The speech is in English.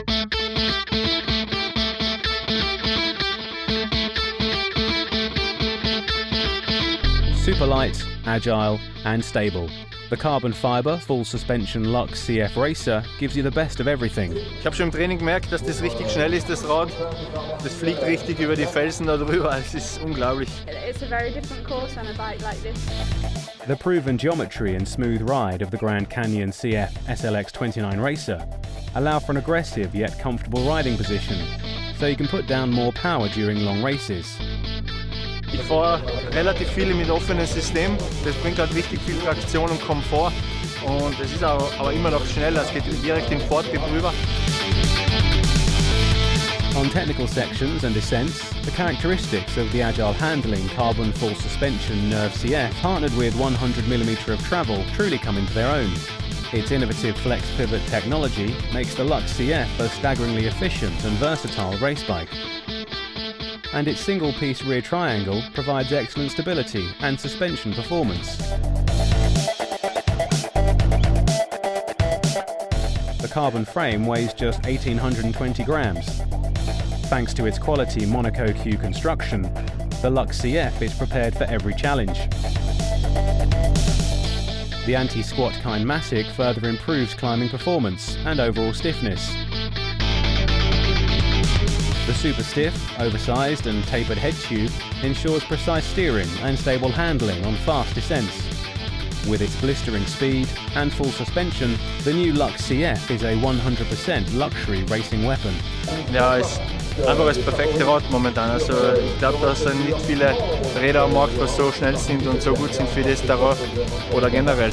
Thank you. Super light, agile, and stable. The carbon fiber full suspension Lux CF Racer gives you the best of everything. Ich habe schon im Training gemerkt, dass das richtig schnell ist, das Rad. Das fliegt richtig über die Felsen da drüber. Es ist unglaublich. It's a very different course on a bike like this. The proven geometry and smooth ride of the Grand Canyon CF SLX 29 Racer allow for an aggressive yet comfortable riding position, so you can put down more power during long races. Ich fahre relativ viel mit offenem System. Das bringt halt richtig viel Traktion und Komfort. Und es ist aber, aber immer noch schneller. Es geht direkt in Forttrieb rüber. On technical sections and descents, the characteristics of the agile handling carbon full suspension Nerve CF partnered with 100mm of travel truly come into their own. Its innovative flex pivot technology makes the Lux CF a staggeringly efficient and versatile race bike. And its single piece rear triangle provides excellent stability and suspension performance. The carbon frame weighs just 1820 grams. Thanks to its quality monocoque construction, the Lux CF is prepared for every challenge. The anti-squat Kinematic further improves climbing performance and overall stiffness. The super stiff, oversized and tapered head tube ensures precise steering and stable handling on fast descents. With its blistering speed and full suspension, the new Lux CF is a 100% luxury racing weapon. Ja, es ist einfach das perfekte Rad momentan. Also ich glaube, da sind nicht viele Räder am Markt, die so schnell sind und so gut sind für das Terrain oder generell.